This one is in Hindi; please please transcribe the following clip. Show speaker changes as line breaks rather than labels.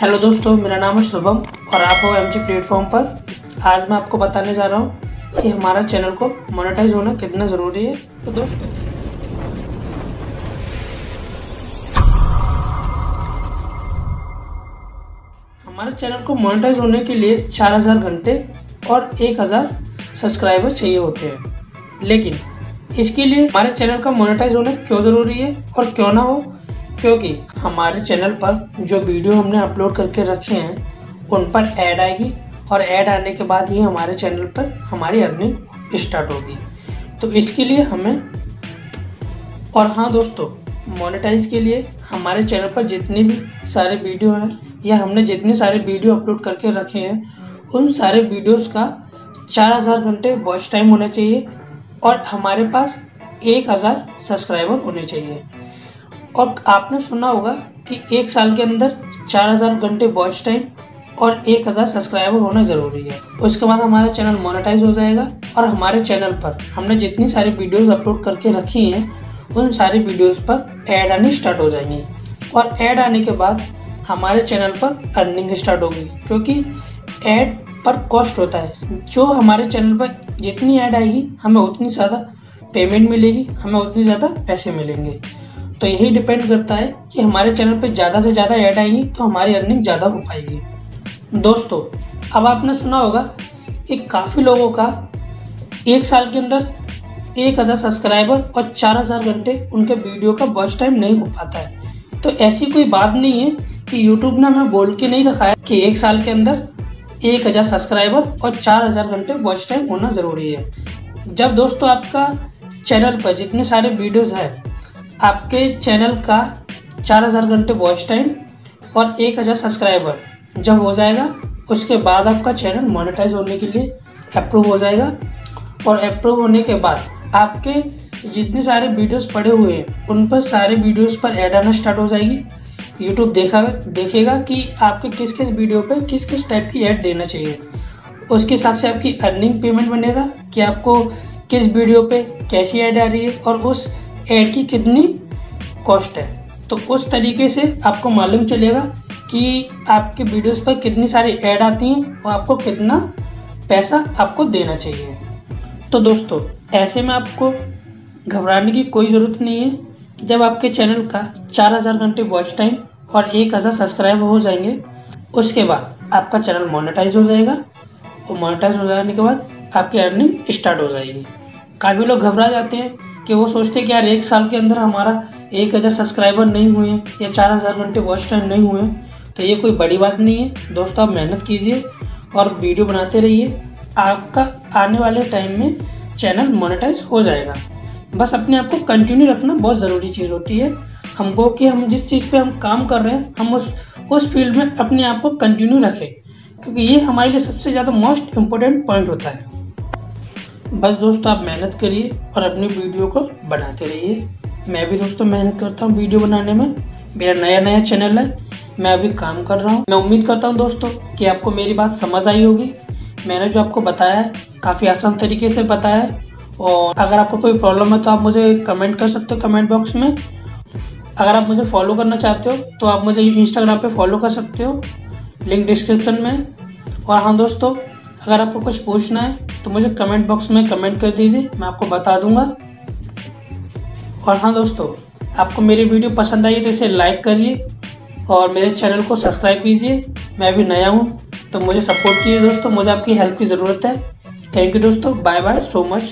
हेलो दोस्तों, मेरा नाम है शुभम और आप हो एम प्लेटफॉर्म पर। आज मैं आपको बताने जा रहा हूँ कि हमारा चैनल को मोनेटाइज होना कितना ज़रूरी है। तो दोस्तों हमारे चैनल को मोनेटाइज होने के लिए 4000 घंटे और 1000 सब्सक्राइबर चाहिए होते हैं। लेकिन इसके लिए हमारे चैनल का मोनेटाइज होना क्यों ज़रूरी है और क्यों ना हो? क्योंकि हमारे चैनल पर जो वीडियो हमने अपलोड करके रखे हैं, उन पर ऐड आएगी और ऐड आने के बाद ही हमारे चैनल पर हमारी अर्निंग स्टार्ट होगी। तो इसके लिए हमें, और हाँ दोस्तों मोनेटाइज के लिए हमारे चैनल पर जितने भी सारे वीडियो हैं, या हमने जितने सारे वीडियो अपलोड करके रखे हैं, उन सारे वीडियोस का 4000 घंटे वॉच टाइम होना चाहिए और हमारे पास 1000 सब्सक्राइबर होने चाहिए। और आपने सुना होगा कि एक साल के अंदर 4000 घंटे वॉच टाइम और 1000 सब्सक्राइबर होना ज़रूरी है। उसके बाद हमारा चैनल मोनेटाइज हो जाएगा और हमारे चैनल पर हमने जितनी सारी वीडियोस अपलोड करके रखी हैं, उन सारी वीडियोस पर ऐड आनी स्टार्ट हो जाएँगी। और ऐड आने के बाद हमारे चैनल पर अर्निंग स्टार्ट होगी, क्योंकि ऐड पर कॉस्ट होता है। जो हमारे चैनल पर जितनी ऐड आएगी, हमें उतनी ज़्यादा पेमेंट मिलेगी, हमें उतनी ज़्यादा पैसे मिलेंगे। तो यही डिपेंड करता है कि हमारे चैनल पर ज़्यादा से ज़्यादा ऐड आएँगी तो हमारी अर्निंग ज़्यादा हो पाएगी। दोस्तों, अब आपने सुना होगा कि काफ़ी लोगों का एक साल के अंदर एक हज़ार सब्सक्राइबर और चार हज़ार घंटे उनके वीडियो का वॉच टाइम नहीं हो पाता है। तो ऐसी कोई बात नहीं है कि यूट्यूब ने हमें बोल के नहीं रखा है कि एक साल के अंदर एक हज़ार सब्सक्राइबर और चार हज़ार घंटे वॉच टाइम होना ज़रूरी है। जब दोस्तों आपका चैनल पर जितने सारे वीडियोज़ हैं आपके चैनल का 4000 घंटे वॉच टाइम और 1000 सब्सक्राइबर जब हो जाएगा, उसके बाद आपका चैनल मोनेटाइज होने के लिए अप्रूव हो जाएगा और अप्रूव होने के बाद आपके जितने सारे वीडियोस पड़े हुए हैं, उन पर सारे वीडियोस पर ऐड आना स्टार्ट हो जाएगी। यूट्यूब देखा देखेगा कि आपके किस किस वीडियो पर किस किस टाइप की ऐड देना चाहिए। उसके हिसाब से आपकी अर्निंग पेमेंट बनेगा कि आपको किस वीडियो पे कैसी ऐड आ रही है और उस ऐड की कितनी कॉस्ट है? तो उस तरीके से आपको मालूम चलेगा कि आपके वीडियोस पर कितनी सारी ऐड आती हैं और आपको कितना पैसा आपको देना चाहिए। तो दोस्तों, ऐसे में आपको घबराने की कोई ज़रूरत नहीं है जब आपके चैनल का 4000 घंटे वॉच टाइम और 1000 सब्सक्राइबर हो जाएँगे, उसके बाद आपका चैनल मोनेटाइज हो जाएगा और मोनेटाइज हो जाने के बाद आपकी अर्निंग स्टार्ट हो जाएगी। काफ़ी लोग घबरा जाते हैं कि वो सोचते कि यार एक साल के अंदर हमारा एक हज़ार सब्सक्राइबर नहीं हुए या चार हज़ार घंटे वॉच टाइम नहीं हुए तो ये कोई बड़ी बात नहीं है। दोस्तों, आप मेहनत कीजिए और वीडियो बनाते रहिए। आपका आने वाले टाइम में चैनल मोनेटाइज हो जाएगा। बस अपने आप को कंटिन्यू रखना बहुत ज़रूरी चीज़ होती है। हमको कि हम जिस चीज़ पे हम काम कर रहे हैं, हम उस उस फ़ील्ड में अपने आप को कंटिन्यू रखें, क्योंकि ये हमारे लिए सबसे ज़्यादा मोस्ट इम्पोर्टेंट पॉइंट होता है। बस दोस्तों, आप मेहनत करिए और अपनी वीडियो को बनाते रहिए। मैं भी दोस्तों मेहनत करता हूँ वीडियो बनाने में। मेरा नया नया चैनल है, मैं अभी काम कर रहा हूँ। मैं उम्मीद करता हूँ दोस्तों कि आपको मेरी बात समझ आई होगी। मैंने जो आपको बताया है, काफ़ी आसान तरीके से बताया है। और अगर आपको कोई प्रॉब्लम है तो आप मुझे कमेंट कर सकते हो कमेंट बॉक्स में। अगर आप मुझे फॉलो करना चाहते हो तो आप मुझे इंस्टाग्राम पे फॉलो कर सकते हो, लिंक डिस्क्रिप्शन में। और हाँ दोस्तों अगर आपको कुछ पूछना है तो मुझे कमेंट बॉक्स में कमेंट कर दीजिए, मैं आपको बता दूँगा। और हाँ दोस्तों, आपको मेरी वीडियो पसंद आई तो इसे लाइक करिए और मेरे चैनल को सब्सक्राइब कीजिए। मैं भी नया हूँ तो मुझे सपोर्ट कीजिए दोस्तों, मुझे आपकी हेल्प की ज़रूरत है। थैंक यू दोस्तों बाय बाय सो मच